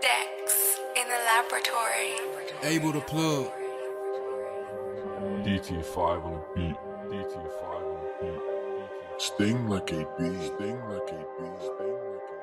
Dex in the laboratory. Able to plug. DT5 on the beat. DT5 on the beat. Sting like a bee, sting like a bee, sting like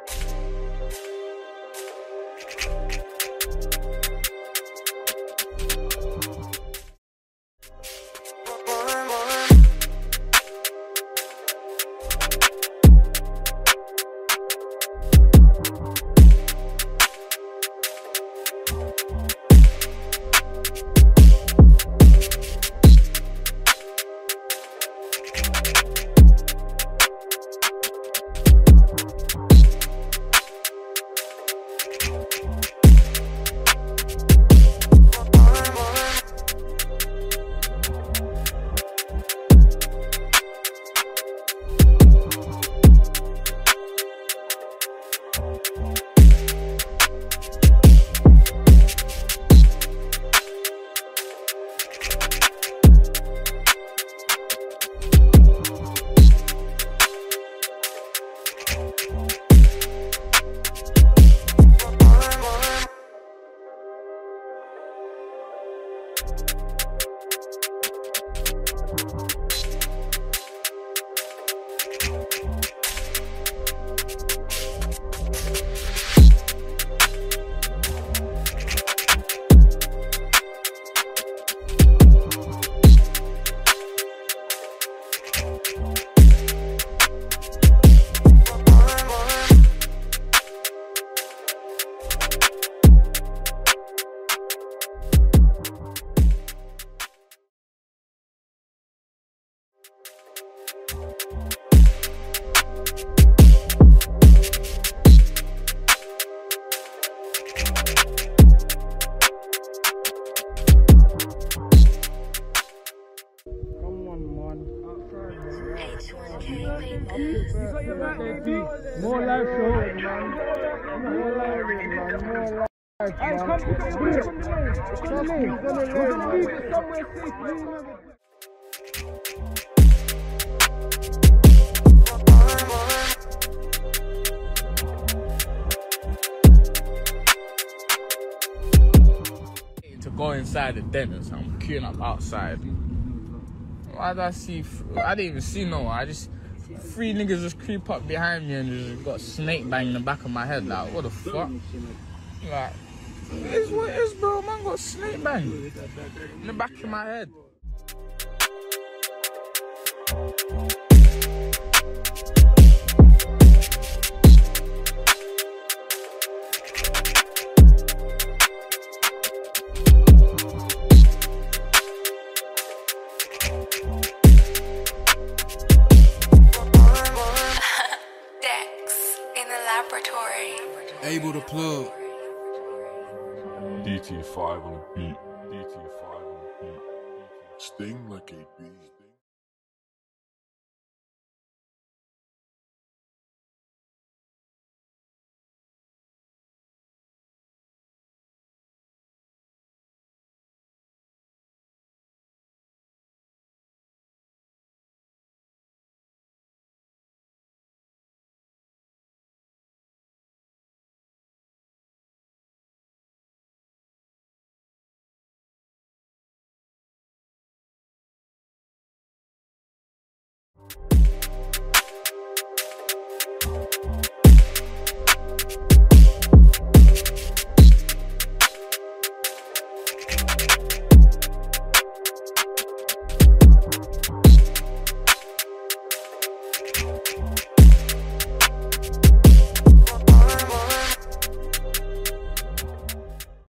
More life show. More life, to to go inside the dentist. I'm queuing up outside. Why did I see? I didn't even see no one. I just three niggas just creep up behind me and just got snake bang in the back of my head. Like what the fuck? Like it is what it is, bro. Man got snake bang in the back of my head. The laboratory. Able to plug. DT5 on the beat. DT5 on the beat. Sting like a bee.